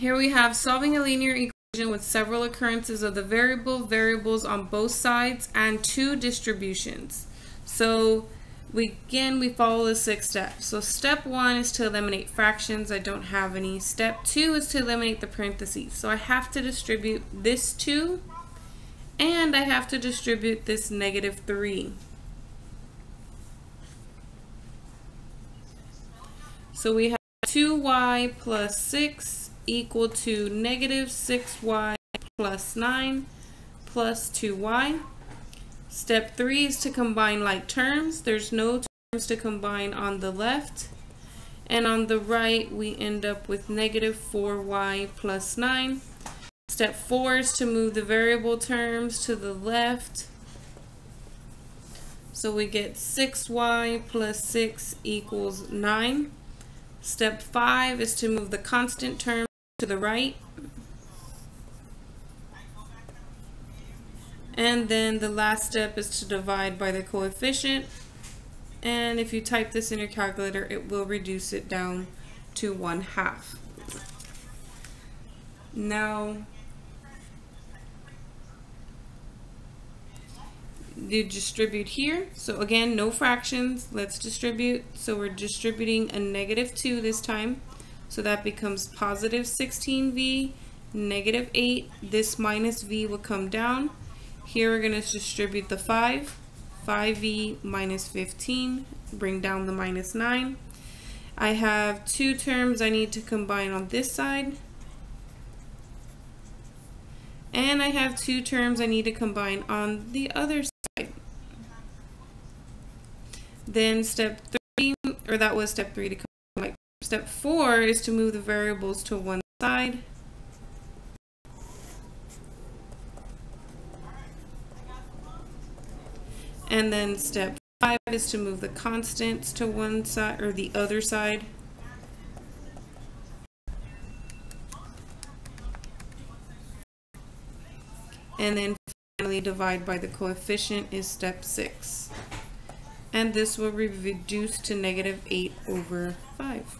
Here we have solving a linear equation with several occurrences of the variable, variables on both sides, and two distributions. So we again we follow the six steps. So step one is to eliminate fractions. I don't have any. Step two is to eliminate the parentheses. So I have to distribute this two and I have to distribute this negative three. So we have 2y plus 6 equal to negative 6y plus 9 plus 2y. Step 3 is to combine like terms. There's no terms to combine on the left. And on the right, we end up with negative 4y plus 9. Step 4 is to move the variable terms to the left. So we get 6y plus 6 equals 9. Step five is to move the constant term to the right. And then the last step is to divide by the coefficient. And if you type this in your calculator, it will reduce it down to one half. Now, you distribute here. So again, no fractions. Let's distribute. So we're distributing a negative 2 this time. So that becomes positive 16v, negative 8. This minus v will come down. Here we're going to distribute the 5. 5v minus 15, bring down the minus 9. I have two terms I need to combine on this side. And I have two terms I need to combine on the other side. Then step three, or that was step three to come. Step four is to move the variables to one side. And then step five is to move the constants to one side or the other side. And then finally divide by the coefficient is step six and this will be reduced to negative 8 over 5.